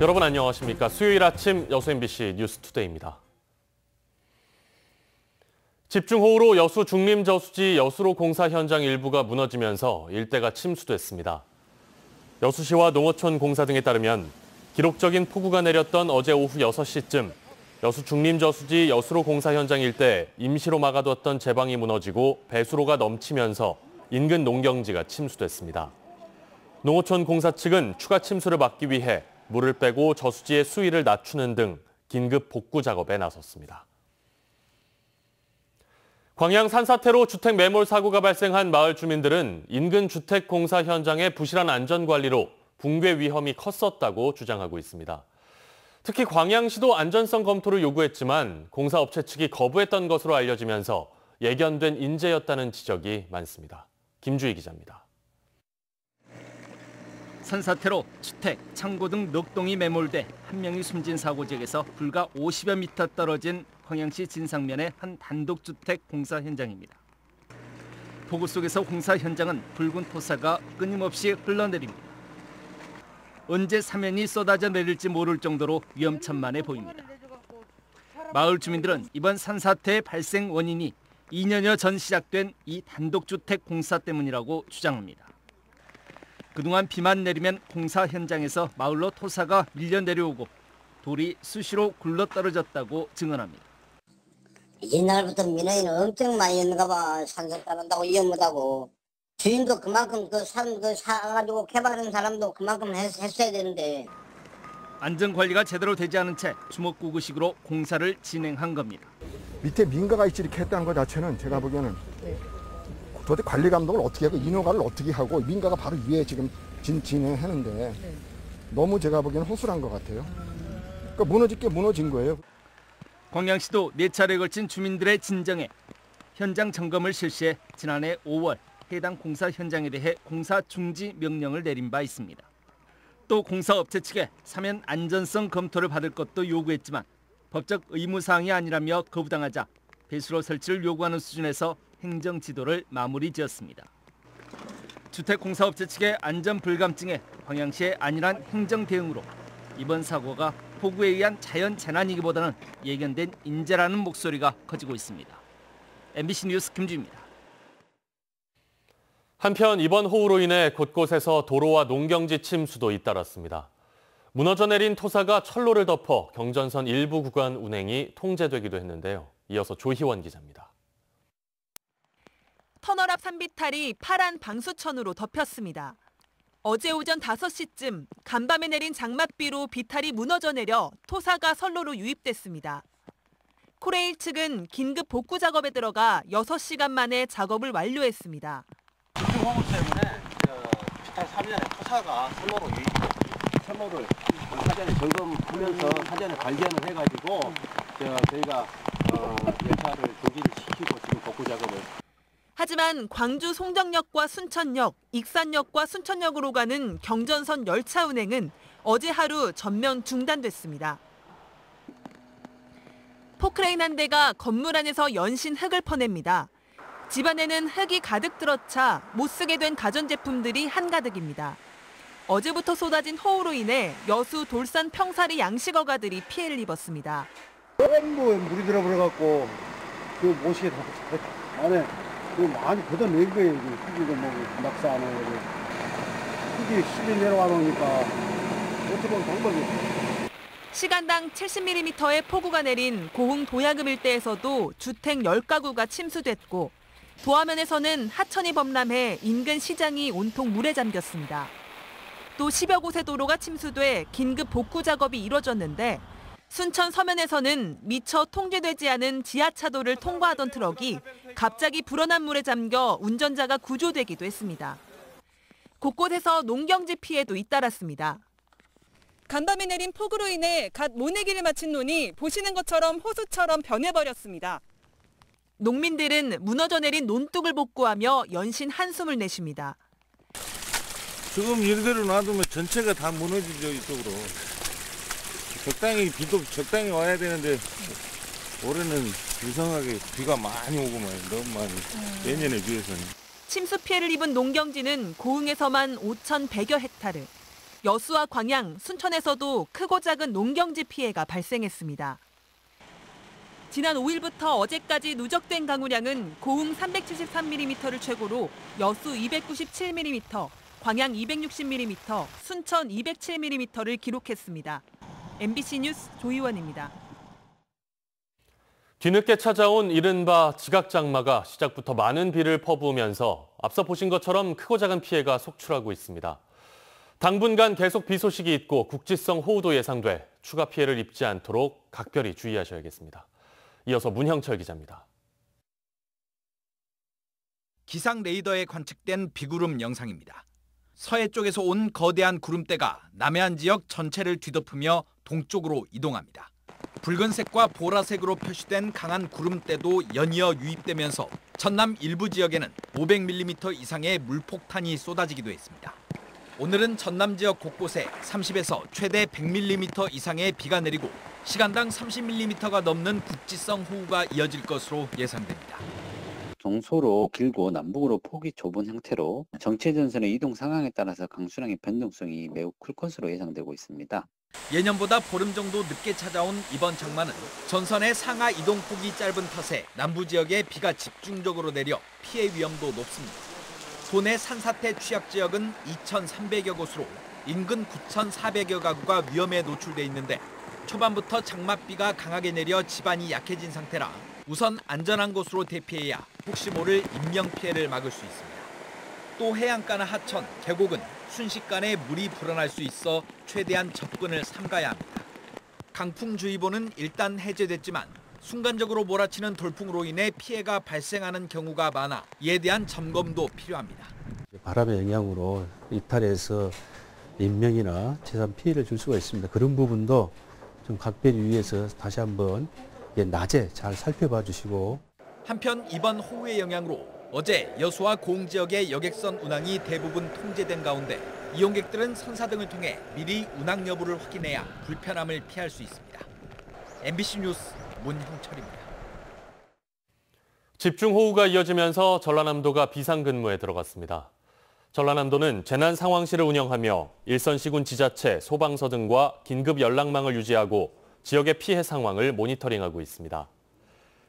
여러분 안녕하십니까. 수요일 아침 여수 MBC 뉴스투데이입니다. 집중호우로 여수 중림저수지 여수로 공사 현장 일부가 무너지면서 일대가 침수됐습니다. 여수시와 농어촌 공사 등에 따르면 기록적인 폭우가 내렸던 어제 오후 6시쯤 여수 중림저수지 여수로 공사 현장 일대 임시로 막아뒀던 제방이 무너지고 배수로가 넘치면서 인근 농경지가 침수됐습니다. 농어촌 공사 측은 추가 침수를 막기 위해 물을 빼고 저수지의 수위를 낮추는 등 긴급 복구 작업에 나섰습니다. 광양 산사태로 주택 매몰 사고가 발생한 마을 주민들은 인근 주택 공사 현장의 부실한 안전 관리로 붕괴 위험이 컸었다고 주장하고 있습니다. 특히 광양시도 안전성 검토를 요구했지만 공사업체 측이 거부했던 것으로 알려지면서 예견된 인재였다는 지적이 많습니다. 김주희 기자입니다. 산사태로 주택, 창고 등 넉동이 매몰돼 한 명이 숨진 사고 지역에서 불과 50여 미터 떨어진 광양시 진상면의 한 단독주택 공사 현장입니다. 폭우 속에서 공사 현장은 붉은 토사가 끊임없이 흘러내립니다. 언제 사면이 쏟아져 내릴지 모를 정도로 위험천만해 보입니다. 마을 주민들은 이번 산사태의 발생 원인이 2년여 전 시작된 이 단독주택 공사 때문이라고 주장합니다. 그동안 비만 내리면 공사 현장에서 마을로 토사가 밀려 내려오고 돌이 수시로 굴러 떨어졌다고 증언합니다. 옛날부터 민원이 엄청 많이 있는가 봐. 산소 따른다고 위험하다고. 주인도 그만큼 그 산, 그 사가지고 개발하는 사람도 그만큼 했, 했어야 되는데. 안전 관리가 제대로 되지 않은 채 주먹구구식으로 공사를 진행한 겁니다. 밑에 민가가 있지 이렇게 했다는 것 자체는 제가 보기에는 도대체 관리 감독을 어떻게 하고 인허가를 어떻게 하고 민가가 바로 위에 지금 진, 진행하는데 너무 제가 보기에는 허술한 것 같아요. 그러니까 무너질 게 무너진 거예요. 광양시도 네 차례에 걸친 주민들의 진정에 현장 점검을 실시해 지난해 5월 해당 공사 현장에 대해 공사 중지 명령을 내린 바 있습니다. 또 공사업체 측에 사면 안전성 검토를 받을 것도 요구했지만 법적 의무사항이 아니라며 거부당하자 배수로 설치를 요구하는 수준에서 행정 지도를 마무리 지었습니다. 주택공사업체 측의 안전 불감증에 광양시의 안일한 행정 대응으로 이번 사고가 폭우에 의한 자연 재난이기보다는 예견된 인재라는 목소리가 커지고 있습니다. MBC 뉴스 김주입니다. 한편 이번 호우로 인해 곳곳에서 도로와 농경지 침수도 잇따랐습니다. 무너져 내린 토사가 철로를 덮어 경전선 일부 구간 운행이 통제되기도 했는데요. 이어서 조희원 기자입니다. 터널 앞 산비탈이 파란 방수천으로 덮였습니다. 어제 오전 5시쯤 간밤에 내린 장맛비로 비탈이 무너져 내려 토사가 선로로 유입됐습니다. 코레일 측은 긴급 복구 작업에 들어가 6시간 만에 작업을 완료했습니다. 집중호우 때문에 저 비탈 사전에 토사가 선로로 유입됐습니다. 선로를 사전에 점검하면서 사전에 발견을 해가지고 저 저희가 어, 열차를 조기를 시키고 지금 복구 작업을 하지만 광주 송정역과 순천역, 익산역과 순천역으로 가는 경전선 열차 운행은 어제 하루 전면 중단됐습니다. 포크레인 한 대가 건물 안에서 연신 흙을 퍼냅니다. 집안에는 흙이 가득 들어차 못 쓰게 된 가전제품들이 한가득입니다. 어제부터 쏟아진 호우로 인해 여수 돌산 평사리 양식어가들이 피해를 입었습니다. 전부에 물이 들어버려갖고 그 모시게 다 안에 그 많이 걷어낸 거예요. 흙이고 뭐 낙사 안에 흙이 실이 내려와 놓으니까 어떻게 보면 방법이. 시간당 70mm의 폭우가 내린 고흥 도야금 일대에서도 주택 10가구가 침수됐고 도화면에서는 하천이 범람해 인근 시장이 온통 물에 잠겼습니다. 또 10여 곳의 도로가 침수돼 긴급 복구 작업이 이뤄졌는데 순천 서면에서는 미처 통제되지 않은 지하차도를 통과하던 트럭이 갑자기 불어난 물에 잠겨 운전자가 구조되기도 했습니다. 곳곳에서 농경지 피해도 잇따랐습니다. 간밤에 내린 폭우로 인해 갓 모내기를 마친 논이 보시는 것처럼 호수처럼 변해버렸습니다. 농민들은 무너져 내린 논둑을 복구하며 연신 한숨을 내쉽니다. 지금 이대로 놔두면 전체가 다 무너지죠 이쪽으로. 적당히 비도 적당히 와야 되는데 올해는 이상하게 비가 많이 오고 많이 너무 많이 예년에 비해서는. 침수 피해를 입은 농경지는 고흥에서만 5,100여 헥타르, 여수와 광양, 순천에서도 크고 작은 농경지 피해가 발생했습니다. 지난 5일부터 어제까지 누적된 강우량은 고흥 373mm를 최고로 여수 297mm, 광양 260mm, 순천 207mm를 기록했습니다. MBC 뉴스 조희원입니다. 뒤늦게 찾아온 이른바 지각장마가 시작부터 많은 비를 퍼부으면서 앞서 보신 것처럼 크고 작은 피해가 속출하고 있습니다. 당분간 계속 비 소식이 있고 국지성 호우도 예상돼 추가 피해를 입지 않도록 각별히 주의하셔야겠습니다. 이어서 문형철 기자입니다. 기상 레이더에 관측된 비구름 영상입니다. 서해 쪽에서 온 거대한 구름대가 남해안 지역 전체를 뒤덮으며 동쪽으로 이동합니다. 붉은색과 보라색으로 표시된 강한 구름대도 연이어 유입되면서 전남 일부 지역에는 500mm 이상의 물폭탄이 쏟아지기도 했습니다. 오늘은 전남 지역 곳곳에 30에서 최대 100mm 이상의 비가 내리고 시간당 30mm가 넘는 국지성 호우가 이어질 것으로 예상됩니다. 동서로 길고 남북으로 폭이 좁은 형태로 정체 전선의 이동 상황에 따라서 강수량의 변동성이 매우 클 것으로 예상되고 있습니다. 예년보다 보름 정도 늦게 찾아온 이번 장마는 전선의 상하 이동폭이 짧은 탓에 남부 지역에 비가 집중적으로 내려 피해 위험도 높습니다. 도내 산사태 취약 지역은 2,300여 곳으로 인근 9,400여 가구가 위험에 노출돼 있는데 초반부터 장맛비가 강하게 내려 집안이 약해진 상태라 우선 안전한 곳으로 대피해야 혹시 모를 인명 피해를 막을 수 있습니다. 또 해안가나 하천, 계곡은 순식간에 물이 불어날 수 있어 최대한 접근을 삼가야 합니다. 강풍주의보는 일단 해제됐지만 순간적으로 몰아치는 돌풍으로 인해 피해가 발생하는 경우가 많아 이에 대한 점검도 필요합니다. 바람의 영향으로 이탈해서 인명이나 재산 피해를 줄 수가 있습니다. 그런 부분도 좀 각별히 유의해서 다시 한번 낮에 잘 살펴봐 주시고 한편 이번 호우의 영향으로 어제 여수와 고흥 지역의 여객선 운항이 대부분 통제된 가운데 이용객들은 선사 등을 통해 미리 운항 여부를 확인해야 불편함을 피할 수 있습니다. MBC 뉴스 문형철입니다. 집중호우가 이어지면서 전라남도가 비상근무에 들어갔습니다. 전라남도는 재난 상황실을 운영하며 일선 시군 지자체, 소방서 등과 긴급 연락망을 유지하고 지역의 피해 상황을 모니터링하고 있습니다.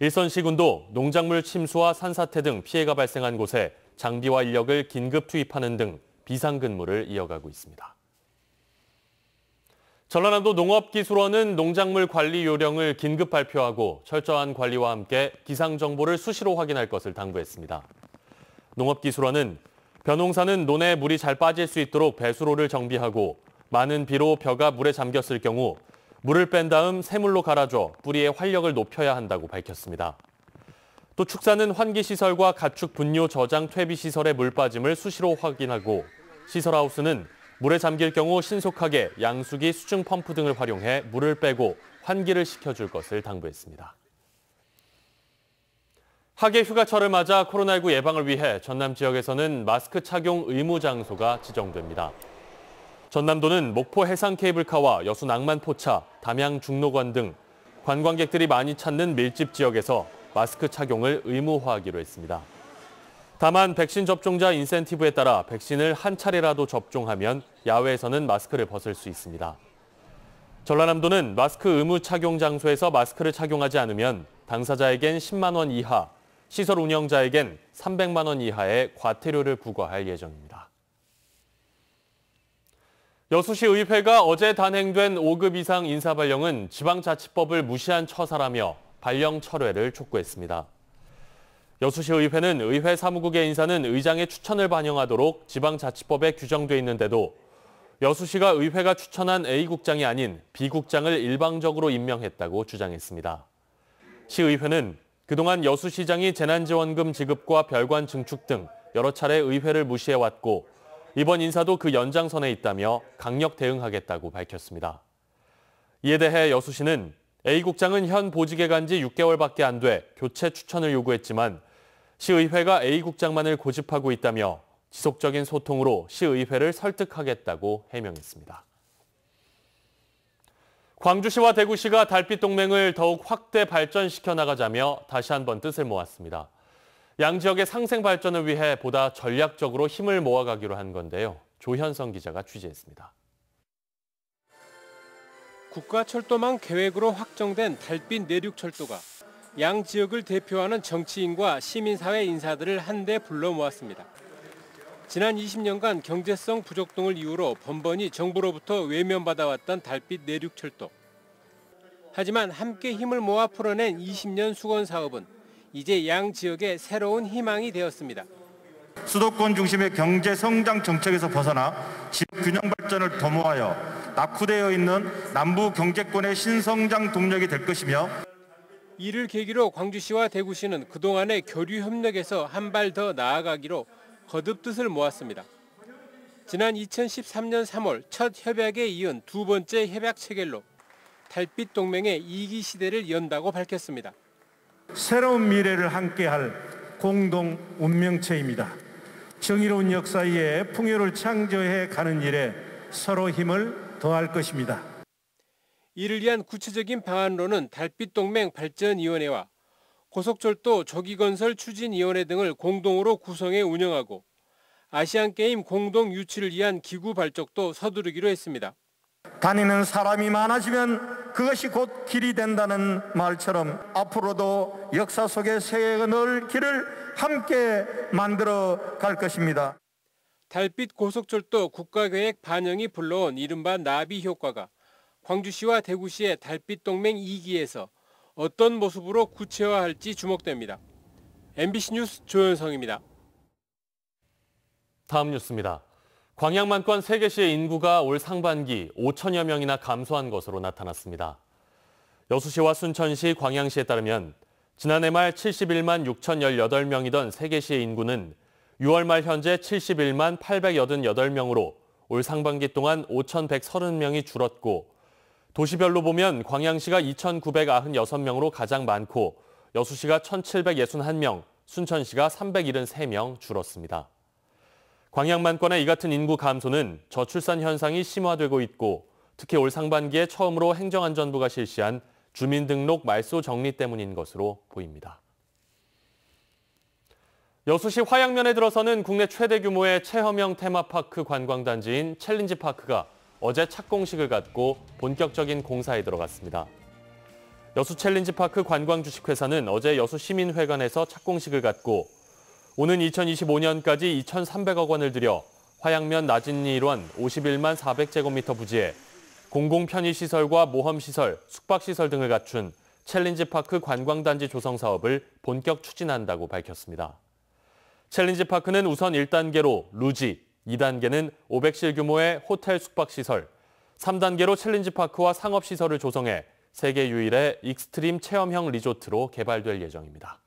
일선 시군도 농작물 침수와 산사태 등 피해가 발생한 곳에 장비와 인력을 긴급 투입하는 등 비상근무를 이어가고 있습니다. 전라남도 농업기술원은 농작물 관리 요령을 긴급 발표하고 철저한 관리와 함께 기상 정보를 수시로 확인할 것을 당부했습니다. 농업기술원은 벼농사는 논에 물이 잘 빠질 수 있도록 배수로를 정비하고 많은 비로 벼가 물에 잠겼을 경우 물을 뺀 다음 새물로 갈아줘 뿌리의 활력을 높여야 한다고 밝혔습니다. 또 축사는 환기시설과 가축 분뇨 저장 퇴비 시설의 물 빠짐을 수시로 확인하고 시설하우스는 물에 잠길 경우 신속하게 양수기 수중 펌프 등을 활용해 물을 빼고 환기를 시켜줄 것을 당부했습니다. 하계 휴가철을 맞아 코로나19 예방을 위해 전남 지역에서는 마스크 착용 의무 장소가 지정됩니다. 전남도는 목포 해상 케이블카와 여수 낭만 포차, 담양 중로관 등 관광객들이 많이 찾는 밀집 지역에서 마스크 착용을 의무화하기로 했습니다. 다만 백신 접종자 인센티브에 따라 백신을 한 차례라도 접종하면 야외에서는 마스크를 벗을 수 있습니다. 전라남도는 마스크 의무 착용 장소에서 마스크를 착용하지 않으면 당사자에겐 10만 원 이하, 시설 운영자에겐 300만 원 이하의 과태료를 부과할 예정입니다. 여수시 의회가 어제 단행된 5급 이상 인사 발령은 지방자치법을 무시한 처사라며 발령 철회를 촉구했습니다. 여수시 의회는 의회 사무국의 인사는 의장의 추천을 반영하도록 지방자치법에 규정돼 있는데도 여수시가 의회가 추천한 A국장이 아닌 B국장을 일방적으로 임명했다고 주장했습니다. 시의회는 그동안 여수시장이 재난지원금 지급과 별관 증축 등 여러 차례 의회를 무시해왔고 이번 인사도 그 연장선에 있다며 강력 대응하겠다고 밝혔습니다. 이에 대해 여수시는 A국장은 현 보직에 간 지 6개월밖에 안 돼 교체 추천을 요구했지만 시의회가 A국장만을 고집하고 있다며 지속적인 소통으로 시의회를 설득하겠다고 해명했습니다. 광주시와 대구시가 달빛 동맹을 더욱 확대 발전시켜 나가자며 다시 한번 뜻을 모았습니다. 양 지역의 상생 발전을 위해 보다 전략적으로 힘을 모아가기로 한 건데요. 조현성 기자가 취재했습니다. 국가철도망 계획으로 확정된 달빛 내륙철도가 양 지역을 대표하는 정치인과 시민사회 인사들을 한데 불러 모았습니다. 지난 20년간 경제성 부족 등을 이유로 번번이 정부로부터 외면받아왔던 달빛 내륙철도. 하지만 함께 힘을 모아 풀어낸 20년 수건 사업은 이제 양 지역의 새로운 희망이 되었습니다. 수도권 중심의 경제 성장 정책에서 벗어나 지역 균형 발전을 도모하여 낙후되어 있는 남부 경제권의 신성장 동력이 될 것이며 이를 계기로 광주시와 대구시는 그동안의 교류 협력에서 한 발 더 나아가기로 거듭 뜻을 모았습니다. 지난 2013년 3월 첫 협약에 이은 두 번째 협약 체결로 달빛 동맹의 이기 시대를 연다고 밝혔습니다. 새로운 미래를 함께할 공동 운명체입니다. 정의로운 역사에 풍요를 창조해 가는 일에 서로 힘을 더할 것입니다. 이를 위한 구체적인 방안으로는 달빛 동맹 발전위원회와 고속철도 조기건설 추진위원회 등을 공동으로 구성해 운영하고 아시안게임 공동 유치를 위한 기구 발족도 서두르기로 했습니다. 다니는 사람이 많아지면 그것이 곧 길이 된다는 말처럼 앞으로도 역사 속의 새늘 길을 함께 만들어 갈 것입니다. 달빛 고속철도 국가계획 반영이 불러온 이른바 나비 효과가 광주시와 대구시의 달빛 동맹 2기에서 어떤 모습으로 구체화할지 주목됩니다. MBC 뉴스 조현성입니다. 다음 뉴스입니다. 광양만권 3개시의 인구가 올 상반기 5천여 명이나 감소한 것으로 나타났습니다. 여수시와 순천시, 광양시에 따르면 지난해 말 71만 6,018명이던 3개시의 인구는 6월 말 현재 71만 888명으로 올 상반기 동안 5,130명이 줄었고 도시별로 보면 광양시가 2,996명으로 가장 많고 여수시가 1,761명, 순천시가 373명 줄었습니다. 광양만권의 이 같은 인구 감소는 저출산 현상이 심화되고 있고 특히 올 상반기에 처음으로 행정안전부가 실시한 주민등록 말소 정리 때문인 것으로 보입니다. 여수시 화양면에 들어서는 국내 최대 규모의 체험형 테마파크 관광단지인 챌린지 파크가 어제 착공식을 갖고 본격적인 공사에 들어갔습니다. 여수 챌린지 파크 관광주식회사는 어제 여수시민회관에서 착공식을 갖고 오는 2025년까지 2,300억 원을 들여 화양면 나진 일원 51만 400제곱미터 부지에 공공편의시설과 모험시설, 숙박시설 등을 갖춘 챌린지파크 관광단지 조성 사업을 본격 추진한다고 밝혔습니다. 챌린지파크는 우선 1단계로 루지, 2단계는 500실 규모의 호텔 숙박시설, 3단계로 챌린지파크와 상업시설을 조성해 세계 유일의 익스트림 체험형 리조트로 개발될 예정입니다.